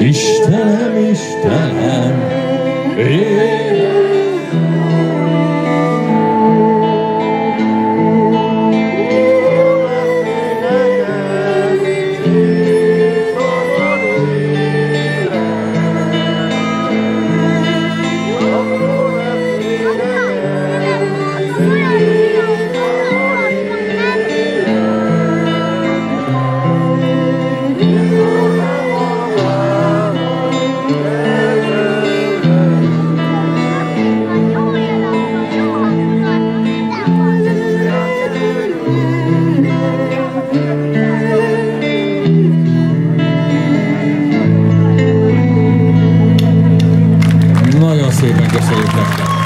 Istenem, Istenem, él! Yeah. Nagyon szépen köszönjük nektek!